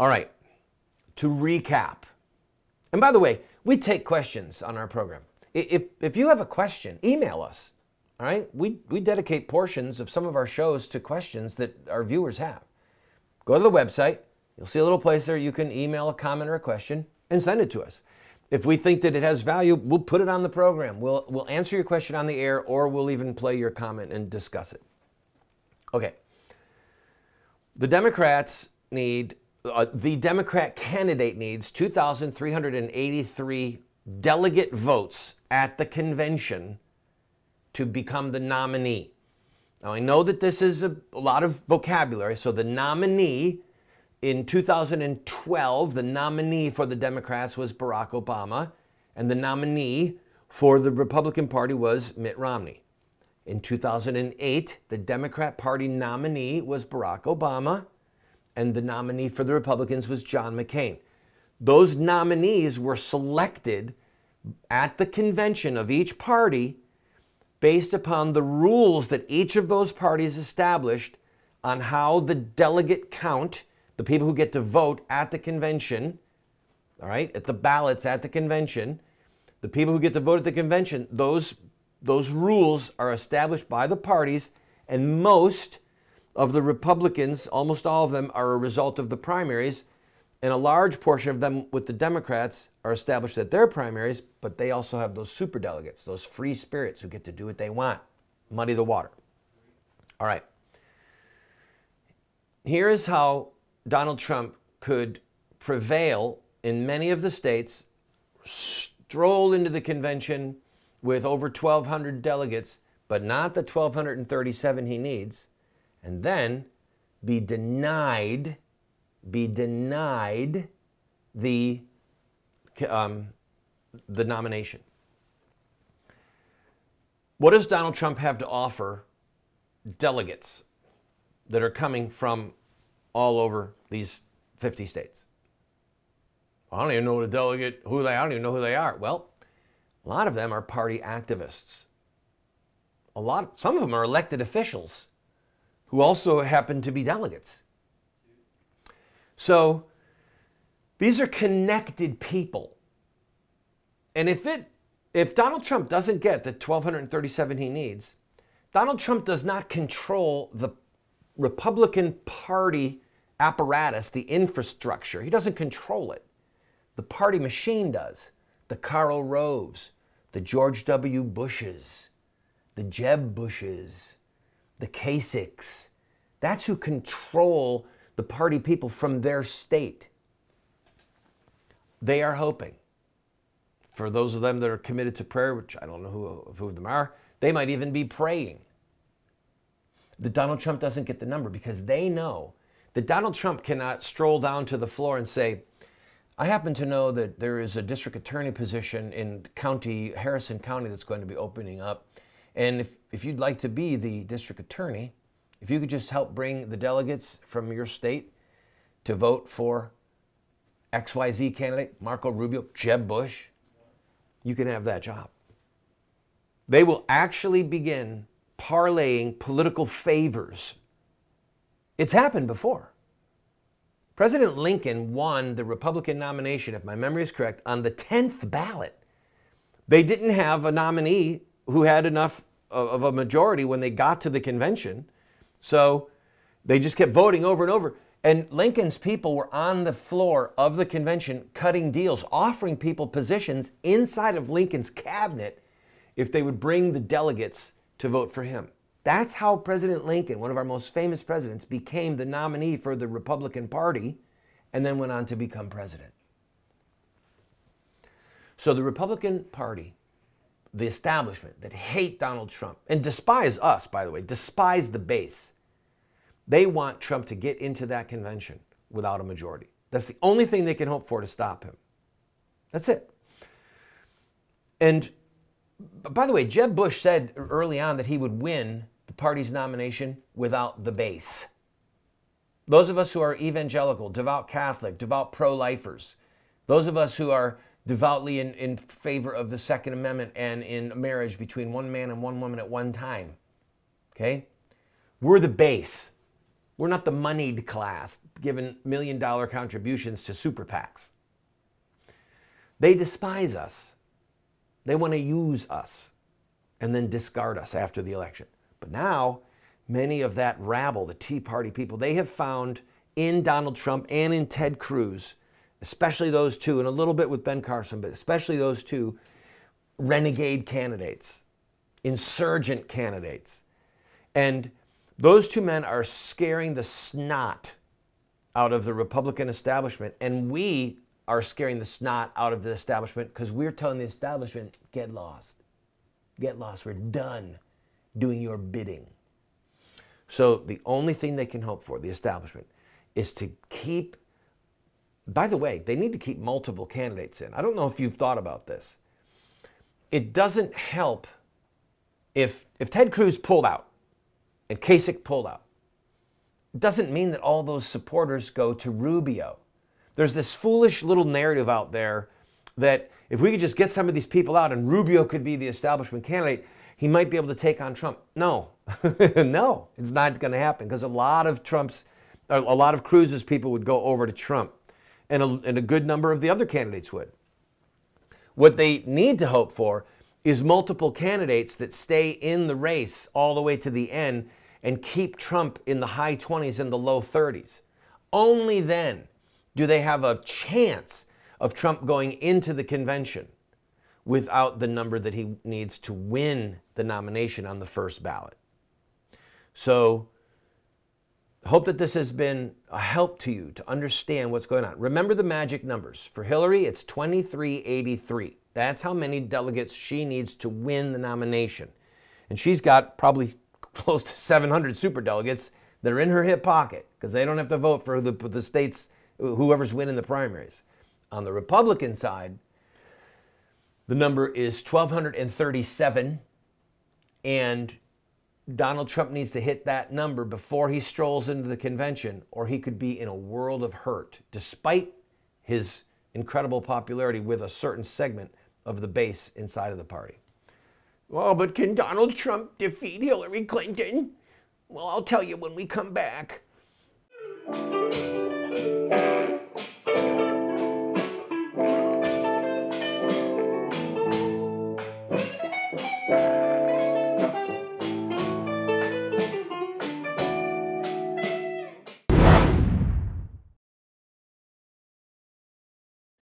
All right, to recap. And by the way, we take questions on our program. If, if you have a question, email us. All right, we, we dedicate portions of some of our shows to questions that our viewers have. Go to the website, you'll see a little place there you can email a comment or a question and send it to us. If we think that it has value, we'll put it on the program. We'll, we'll answer your question on the air or we'll even play your comment and discuss it. Okay. The Democrats need, uh, the Democrat candidate needs 2,383 delegate votes at the convention to become the nominee. Now, I know that this is a, a lot of vocabulary, so the nominee in 2012, the nominee for the Democrats was Barack Obama, and the nominee for the Republican Party was Mitt Romney. In 2008, the Democrat Party nominee was Barack Obama, and the nominee for the Republicans was John McCain. Those nominees were selected at the convention of each party based upon the rules that each of those parties established on how the delegate count the people who get to vote at the convention, all right, at the ballots at the convention, the people who get to vote at the convention, those, those rules are established by the parties, and most of the Republicans, almost all of them, are a result of the primaries, and a large portion of them with the Democrats are established at their primaries, but they also have those super delegates, those free spirits who get to do what they want, muddy the water. All right. Here is how Donald Trump could prevail in many of the states, stroll into the convention with over 1,200 delegates, but not the 1,237 he needs, and then be denied, be denied the, um, the nomination. What does Donald Trump have to offer delegates that are coming from all over these 50 states. I don't even know the delegate who they I don't even know who they are. Well, a lot of them are party activists. A lot of some of them are elected officials who also happen to be delegates. So these are connected people. And if it if Donald Trump doesn't get the 1237 he needs, Donald Trump does not control the Republican Party apparatus, the infrastructure. He doesn't control it. The party machine does. The Karl Roves, the George W. Bushes, the Jeb Bushes, the Kasichs. That's who control the party people from their state. They are hoping. For those of them that are committed to prayer, which I don't know who, who of them are, they might even be praying that Donald Trump doesn't get the number because they know that Donald Trump cannot stroll down to the floor and say, I happen to know that there is a district attorney position in county, Harrison County, that's going to be opening up. And if, if you'd like to be the district attorney, if you could just help bring the delegates from your state to vote for XYZ candidate, Marco Rubio, Jeb Bush, you can have that job. They will actually begin parlaying political favors. It's happened before. President Lincoln won the Republican nomination, if my memory is correct, on the 10th ballot. They didn't have a nominee who had enough of a majority when they got to the convention. So they just kept voting over and over. And Lincoln's people were on the floor of the convention cutting deals, offering people positions inside of Lincoln's cabinet if they would bring the delegates to vote for him. That's how President Lincoln, one of our most famous presidents, became the nominee for the Republican Party and then went on to become president. So the Republican Party, the establishment that hate Donald Trump and despise us, by the way, despise the base, they want Trump to get into that convention without a majority. That's the only thing they can hope for to stop him. That's it. And by the way, Jeb Bush said early on that he would win the party's nomination without the base. Those of us who are evangelical, devout Catholic, devout pro lifers, those of us who are devoutly in, in favor of the Second Amendment and in marriage between one man and one woman at one time, okay? We're the base. We're not the moneyed class giving million dollar contributions to super PACs. They despise us. They want to use us and then discard us after the election. But now, many of that rabble, the Tea Party people, they have found in Donald Trump and in Ted Cruz, especially those two, and a little bit with Ben Carson, but especially those two renegade candidates, insurgent candidates. And those two men are scaring the snot out of the Republican establishment. And we are scaring the snot out of the establishment because we're telling the establishment, get lost. Get lost. We're done doing your bidding. So the only thing they can hope for, the establishment, is to keep, by the way, they need to keep multiple candidates in. I don't know if you've thought about this. It doesn't help if, if Ted Cruz pulled out and Kasich pulled out. It doesn't mean that all those supporters go to Rubio. There's this foolish little narrative out there that if we could just get some of these people out and Rubio could be the establishment candidate, he might be able to take on Trump. No, no, it's not going to happen because a lot of Trump's, a lot of Cruz's people would go over to Trump, and a, and a good number of the other candidates would. What they need to hope for is multiple candidates that stay in the race all the way to the end and keep Trump in the high 20s and the low 30s. Only then do they have a chance of Trump going into the convention without the number that he needs to win the nomination on the first ballot. So, hope that this has been a help to you to understand what's going on. Remember the magic numbers. For Hillary, it's 2383. That's how many delegates she needs to win the nomination. And she's got probably close to 700 super delegates that are in her hip pocket because they don't have to vote for the, the states, whoever's winning the primaries. On the Republican side, the number is 1,237, and Donald Trump needs to hit that number before he strolls into the convention, or he could be in a world of hurt, despite his incredible popularity with a certain segment of the base inside of the party. Well, but can Donald Trump defeat Hillary Clinton? Well, I'll tell you when we come back.